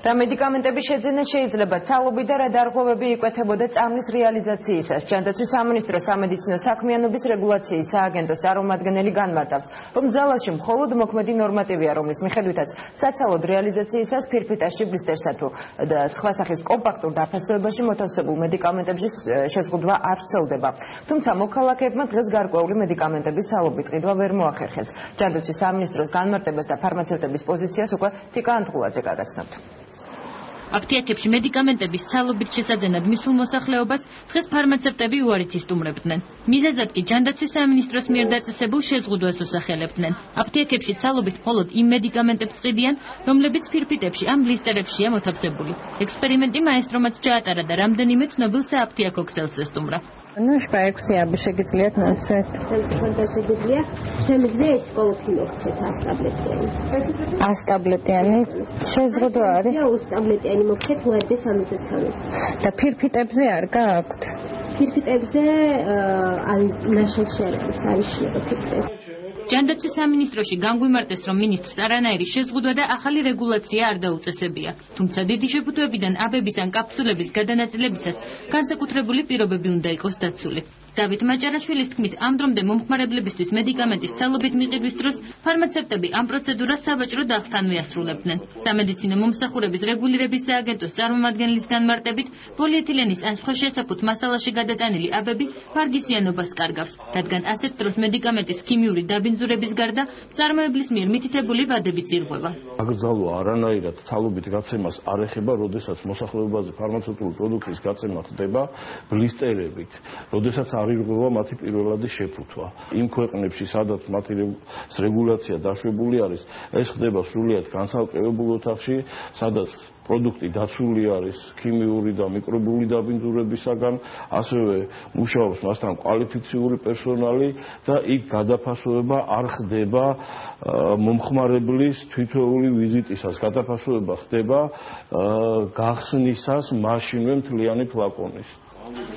რა მედიკამენტების შეძენა შეიძლება ცალობი და რა დარღვევები იკვეთებოდა წამლის რეალიზაციისას. ჯანდაცვის სამინისტრო სამედიცინო საქმიანობის რეგულაციის სააგენტოს წარმომადგენელი განმარტავს, რომ ძალაში მხოლოდ მოქმედი ნორმატივია, რომლის მიხედვითაც საცალოდ რეალიზაციისას ფირფიტაში ბლისტერსა თუ სხვა სახის კომპაქტურ დაფასებაში მოთავსებულ მედიკამენტების შეზღუდვა არ ცელდება. თუმცა მოქალაქეებმა დღეს გარკვეული მედიკამენტების ცალობით ყიდვა ვერ მოახერხეს. ჯანდაცვის სამინისტროს განმარტებას და ფარმაცევტების პოზიციას უკვე თიკა ანტულაძე გადაცნობთ. აფთიაქებში მედიკამენტების ცალობით შესაძენად მისულ მოსახლეობას დღეს ფარმაცევტები უარით ისტუმრებდნენ. მიზეზად კი ჯანდაცვის სამინისტროს მიერ დაწესებულ შეზღუდვას უსახელებდნენ. აფთიაქებში ცალობით მხოლოდ იმ მედიკამენტებს ყიდიან, რომლებიც ფირფიტებში ან ბლისტერებშია მოთავსებული. ექსპერიმენტი მაესტრომაც ჩაატარა და რამდენიმე ცნობილ სააფთიაქო ქსელს ესტუმრა. ნუშბა ექვსი აბი შეგიძლიათ მოვცეთ. შემთხვევაში შეგიძლია შემიძლია ერთ კოლოფი მოგცეთ 100 ტაბლეტიანი. 100 ტაბლეტიანი შეზღუდო არის. 20 ტაბლეტიანი მოგცეთ ლერბე 73. და ფირფიტებზე არ გააქვთ. ფირფიტებზე აა ნაშალში არის არის შეგიძლია ფირფიტებზე. ჯანდაცვის სამინისტროში განგვიმარტეს, რომ მინისტრს არანაირი შეზღუდვა და ახალი რეგულაცია არ დაუწესებია. თუმცა დიდი შეფუთვებიდან აბების ან კაფსულების გადანაწილებისას განსაკუთრებული პირობები უნდა იყოს დაცული. დავით მაჭარაშვილის თქმით, ამ დრომდე მომხმარებლებისთვის მედიკამენტის ცალობით მიყიდვის დროს ფარმაცევტები ამ პროცედურას საბაჭრო დახთან მიასრულებდნენ. სამედიცინო მომსახურების რეგულირების სააგენტოს წარმომადგენლის განმარტებით, პოლიეთილენის ან სხვა შესაფუთ მასალაში გადატანილი აბები ვარგისიანობას კარგავს, რადგან ასეთ დროს მედიკამენტის ქიმიური დაბინძურების გარდა წარმოებლის მიერ მითითებული ვადები წირღვება. აკრძალვა არანაირად ცალობით გაცემას არ ეხება, როდესაც მოსახლეობაზე ფარმაცევტული პროდუქტის გაცემა ხდება ბლისტერებით, როდესაც არ ირღვევა მათი პირველადი შეფუთვა. იმ ქვეყნებში, სადაც მათი რეგულაცია დაშვებული არის, ეს ხდება სრულიად განსაკუთრებულ ოთახში, სადაც პროდუქტი დაცული არის ქიმიური და მიკრობიული დაბინძურებისაგან, ასევე მუშაობს მასთან კვალიფიციური პერსონალი და იქ გადაფასება არ ხდება მომხმარებლის თვითოეული ვიზიტისას, გადაფასება ხდება გახსნისას მაშინვე მთლიანი ფლაკონის.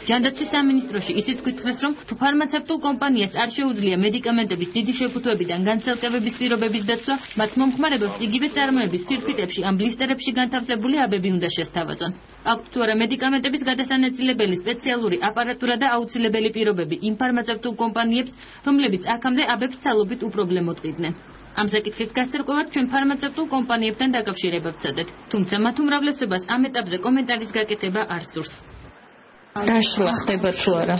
ჯანდაცვის სამინისტროში ისიც გითხრეს, რომ თუ ფარმაცევტულ კომპანიას არ შეუძლია მედიკამენტების დიდი შეფუთვებიდან განცალკევების პირობების დაცვა, მათ მომხმარებელს იგივე წარმოების ფირფიტებში ან ბლისტერებში განთავსებული აბები უნდა შესთავაზონ. აქვთ თუ არა მედიკამენტების გადასანაწილებელი სპეციალური აპარატურა და აუცილებელი პირობები იმ ფარმაცევტულ კომპანიებს, რომლებიც აქამდე აბებს ცალობით უპრობლემოდ ყიდნენ. ამ საკითხის გასარკვევად ჩვენ ფარმაცევტულ კომპანიებთან დაკავშირება ვცადეთ, თუმცა მათ უმრავლესობას ამ ეტაპზე კომენტარის გაკეთება არ სურს. დაშლა ხდება თუ არა?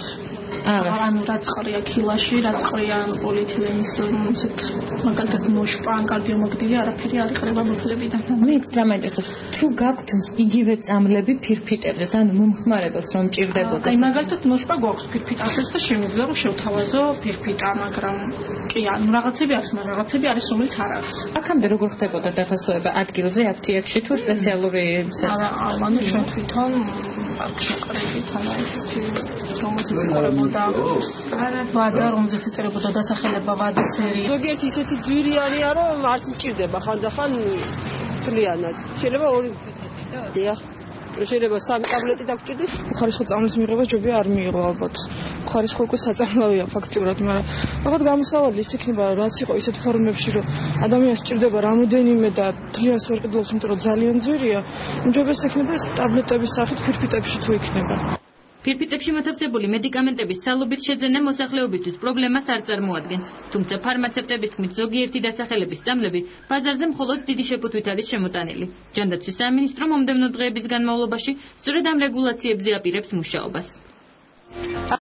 ანუ რაც ყრია ქილაში, რაც ყრია პოლიეთილენის ისეთ მაგალითად მოშპა ან კარდიომაგნიტი არაფერი არ იყრება მოთლებიდან. მე ის დრამატიზებს. თუ გაქვთ იგივე წამლები ფირფიტებზე, ანუ მომხმარებელს რომ ჭირდებოდა. აი მაგალითად მოშპა გვაქვს ფირფიტაზე და შემიძლია რომ შევთავაზო ფირფიტა, მაგრამ კი ანუ რაღაცები არის, მაგრამ რაღაცები არის რომელიც არ არის. აქამდე როგორ ხდებოდა დაფასება ადგილზე აფთიაქში თუ სპეციალური არა, ანუ ჩვენ თვითონ აღშეკრებით თანაიფი რომელიც იწყებოდა არა ვადა რომელზეც იწერებოდა დასახელება ვადის სერი ზოგიერთი ისეთი ძვირი არიან რომ არც მჭირდება ხანდახან თლიანად შეიძლება ორი დიახ შეიძლება სამი ტაბლეტი დაგჭირდეთ. ხარისხო წამლის მიღება ჯობია არ მიიღო ალბათ. ხარისხო უკვე საწამლავია ფაქტიურად, მაგრამ ალბათ გამოსავალი ის იქნება, რაც იყო ისეთ ფორმებში, რომ ადამიანს ჭირდება რამოდენიმე და თლიანს ვერ ყიდულობს, იმიტომ რომ ძალიან ძვირია. ჯობია ეს იქნება ეს ტაბლეტების სახით ფირფიტებში თუ იქნება. ფირფიტებში მოთავსებული მედიკამენტების ცალობით შეძენა მოსახლეობისთვის პრობლემას არ წარმოადგენს. თუმცა ფარმაცევტების თქმით, ზოგიერთი დასახელების წამლები ბაზარზე მხოლოდ დიდი შეფუთვით არის შემოტანილი. ჯანდაცვის სამინისტრო მომდევნო დღეების განმავლობაში სწორედ ამ რეგულაციებზე აპირებს მუშაობას.